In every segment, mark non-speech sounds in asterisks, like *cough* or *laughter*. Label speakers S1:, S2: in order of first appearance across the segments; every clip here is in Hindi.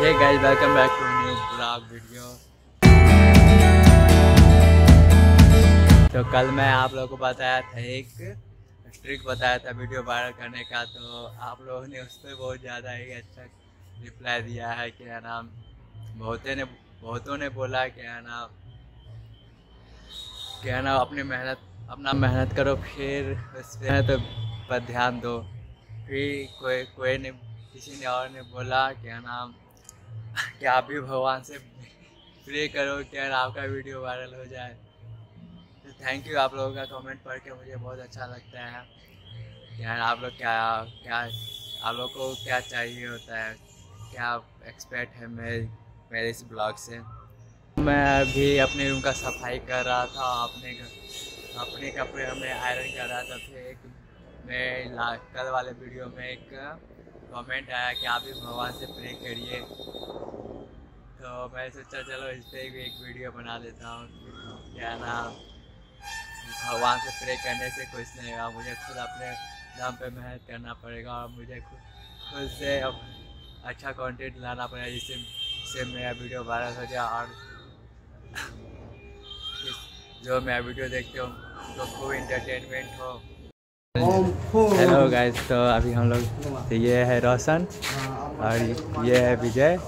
S1: Hey guys welcome back to new blog video तो कल मैं आप लोगों को बताया था एक ट्रिक बताया था वीडियो वायरल करने का तो आप लोगों ने उस पर बहुत ज़्यादा ही अच्छा रिप्लाई दिया है कि है ना, बहुतों ने बहुतों ने बोला कि है ना, कि है ना, अपनी मेहनत, अपना मेहनत करो, फिर उस पर पर ध्यान दो। फिर कोई कोई ने, किसी ने और ने बोला कि है ना कि आप भी भगवान से प्रे करो कि यार आपका वीडियो वायरल हो जाए। तो थैंक यू आप लोगों का कमेंट पढ़ के मुझे बहुत अच्छा लगता है। यार आप लोग क्या क्या, आप लोग को क्या चाहिए होता है? क्या एक्सपेक्ट है मेरे मेरे इस ब्लॉग से? मैं अभी अपने रूम का सफ़ाई कर रहा था, अपने अपने कपड़े में आयरन कर रहा था। फिर एक मैं कल वाले वीडियो में एक कमेंट आया कि आप भी भगवान से प्रे करिए। तो मैं सोचा चलो इस पर भी एक वीडियो बना देता हूँ। क्या ना भगवान से प्रे करने से कुछ नहीं होगा मुझे खुद अपने दम पे मेहनत करना पड़ेगा और मुझे खुद खुद से अब अच्छा कंटेंट लाना पड़ेगा जिससे जिससे मेरा वीडियो वायरल हो जाए और *laughs* जो मैं वीडियो देखते हो तो खूब इंटरटेनमेंट हो। हेलो गाइस तो अभी हम लोग तो ये है रोशन और ये है विजय।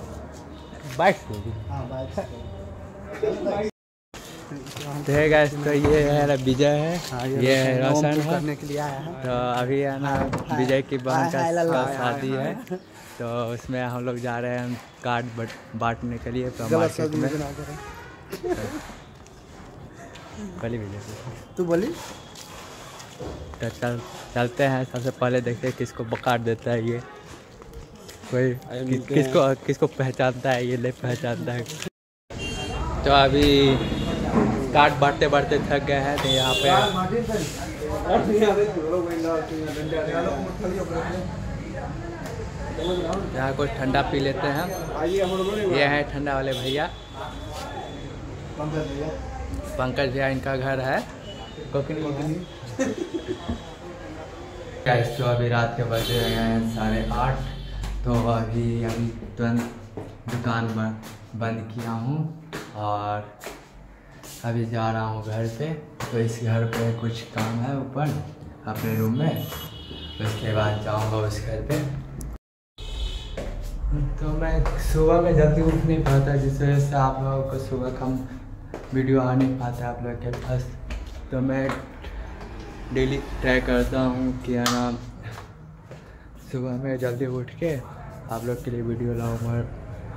S1: बाइक तो है गाइस तो ये है विजय है।
S2: हाँ,
S1: ये है रोशन
S2: करने के लिए आया है।
S1: तो अभी है ना विजय की बहन का शादी है। तो उसमें हम लोग जा रहे हैं कार्ड बांटने के लिए तो मार्केट में।
S2: करें
S1: पहले विजय।
S2: तू बोली?
S1: तो चल चलते हैं। सबसे पहले देखते हैं किसको काट देता है ये। कोई कि, किसको किसको पहचानता है ये नहीं पहचानता है। तो अभी काट बांटते बांटते थक गए हैं तो यहाँ पे यहाँ कुछ ठंडा पी लेते हैं। ये है ठंडा वाले भैया। पंकज भैया। इनका घर है। गाइस तो अभी रात के बज हैं साढ़े आठ तो अभी अभी तुरंत दुकान बंद किया हूँ और अभी जा रहा हूँ घर पे। तो इस घर पे कुछ काम है ऊपर, अपने रूम में। उसके बाद जाऊँगा उस घर पे। तो मैं सुबह में जल्दी उठ नहीं पाता, जिस वजह से आप लोगों को सुबह कम वीडियो आ नहीं पाता, आप लोग के पास। तो मैं डेली ट्राई करता हूँ कि ना, सुबह में जल्दी उठ के आप लोग के लिए वीडियो लाऊँगा।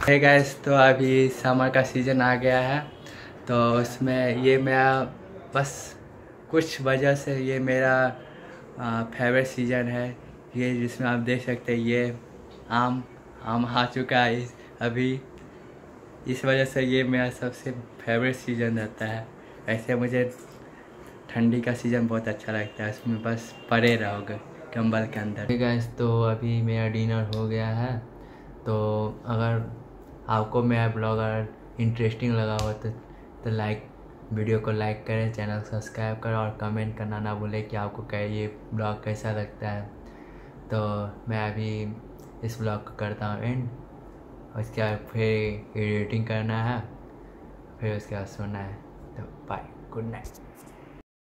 S1: है गैस तो अभी समर का सीज़न आ गया है तो उसमें ये मेरा बस कुछ वजह से ये मेरा फेवरेट सीज़न है। ये जिसमें आप देख सकते हैं, ये आम आम आ चुका है अभी। इस वजह से ये मेरा सबसे फेवरेट सीज़न रहता है। ऐसे मुझे ठंडी का सीज़न बहुत अच्छा लगता है, उसमें बस पड़े रहोगे कंबल के अंदर। गैस तो अभी मेरा डिनर हो गया है तो अगर आपको मेरा ब्लॉग अगर इंटरेस्टिंग लगा हो तो तो लाइक वीडियो को लाइक करें चैनल सब्सक्राइब करें और कमेंट करना ना भूलें कि आपको क्या ये ब्लॉग कैसा लगता है। तो मैं अभी इस ब्लॉग को करता हूँ एंड उसके बाद फिर एडिटिंग करना है, फिर उसके बाद सोना है। तो बाय गुड नाइट